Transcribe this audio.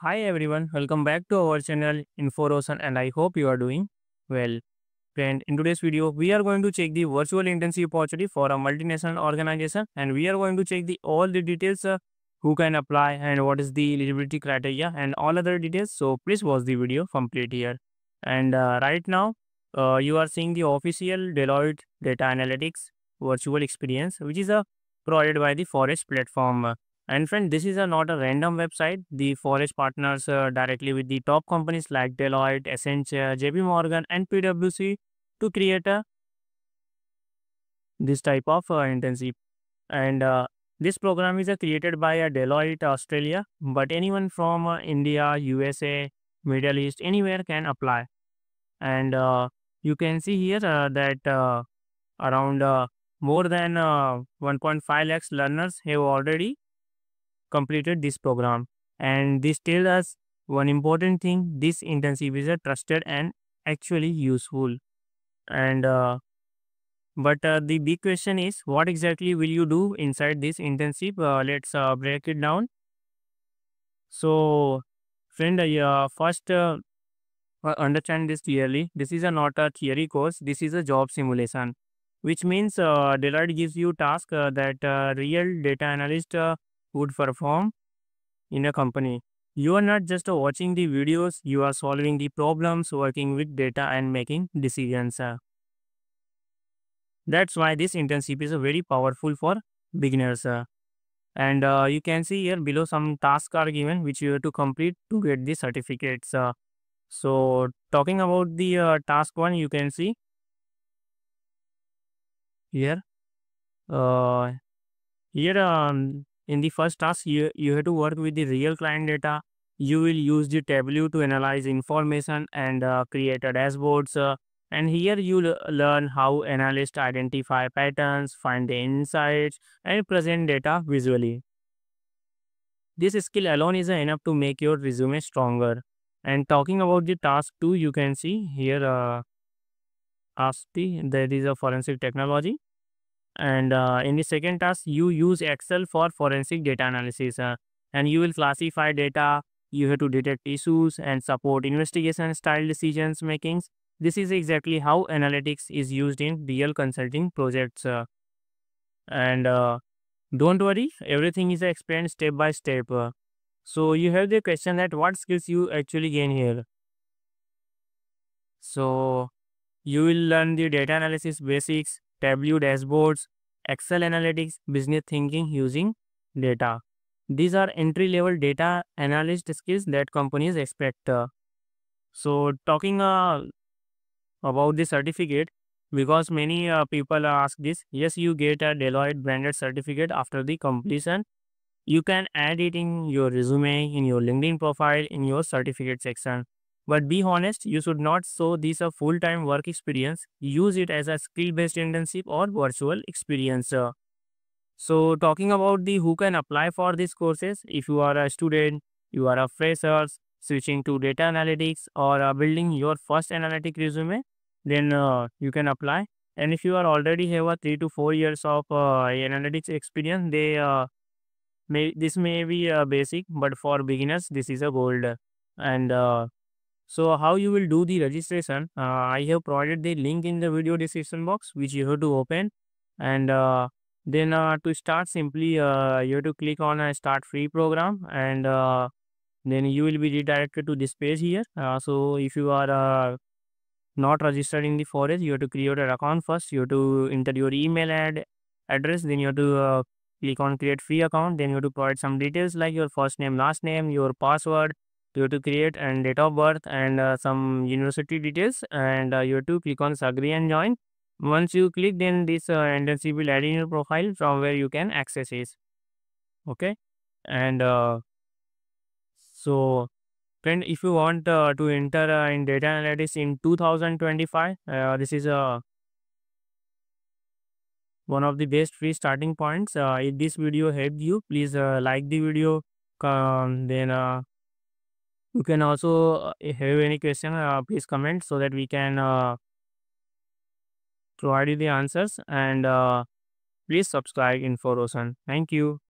Hi everyone, welcome back to our channel InfoRoshan and I hope you are doing well. Friend, in today's video, we are going to check the virtual internship opportunity for a multinational organization and we are going to check the all the details uh, who can apply and what is the eligibility criteria and all other details. So please watch the video complete here. And uh, right now, uh, you are seeing the official Deloitte Data Analytics virtual experience, which is a provided by the Forage platform. And friend, this is a, not a random website. The Forage partners uh, directly with the top companies like Deloitte, Accenture, JP Morgan, and PwC to create a this type of uh, internship. And uh, this program is uh, created by uh, Deloitte Australia, but anyone from uh, India, USA, Middle East, anywhere can apply. And you can see here that around more than uh, 1.5 lakhs learners have already completed this program. And this tells us one important thing this internship is a trusted and actually useful. And uh, but uh, the big question is what exactly will you do inside this internship? Uh, let's uh, break it down. So, friend, uh, first uh, uh, understand this clearly. This is a not a theory course. This is a job simulation, which means uh, Deloitte gives you task that real data analyst would perform in a company. You are not just watching the videos, you are solving the problems, working with data, and making decisions. That's why this internship is very powerful for beginners. And uh, you can see here below some tasks are given which you have to complete to get the certificates. So, talking about the uh, task one, you can see here. Uh, here, um, in the first task, you, you have to work with the real client data. You will use the Tableau to analyze information and uh, create a dashboards. uh, and here you learn how analysts identify patterns, find the insights, and present data visually. This skill alone is enough to make your resume stronger. And talking about the task two, you can see here, uh, three, there is a forensic technology. And uh, in the second task, you use Excel for forensic data analysis. uh, and you will classify data, you have to detect issues and support investigation style decisions makings. This is exactly how analytics is used in real consulting projects. uh, and uh, don't worry, everything is explained step by step. uh. So you have the question that what skills you actually gain here. So you will learn the data analysis basics, Tableau dashboards, Excel analytics, business thinking using data. These are entry level data analyst skills that companies expect. So talking uh, about the certificate, because many uh, people ask this, yes, you get a Deloitte branded certificate after the completion. You can add it in your resume, in your LinkedIn profile, in your certificate section. But be honest, you should not show this a full time work experience. Use it as a skill based internship or virtual experience. So, talking about the who can apply for these courses, if you are a student, you are a fresher, switching to data analytics, or uh, building your first analytic resume, then uh, you can apply. And if you are already have a three to four years of uh, analytics experience, they uh, may this may be uh, basic, but for beginners, this is a gold. And uh, so, how you will do the registration? Uh, I have provided the link in the video description box, which you have to open, and uh, then uh, to start simply you have to click on a start free program, and then you will be redirected to this page here. So, if you are not registered in the forage, you have to create an account first. You have to enter your email ad address, then you have to uh, click on create free account. Then you have to provide some details like your first name, last name, your password. You have to create and date of birth and uh, some university details, and uh, you have to click on agree and join. Once you click, then this uh, will add in your profile from where you can access it. Okay, and uh, so friend, if you want uh, to enter uh, in data analytics in 2025, uh, this is a one of the best free starting points. Uh, if this video helped you, please uh, like the video. Um, then uh, you can also uh, have any question, uh, please comment so that we can uh, provide you the answers. And uh, please subscribe in Info Roshan. Thank you.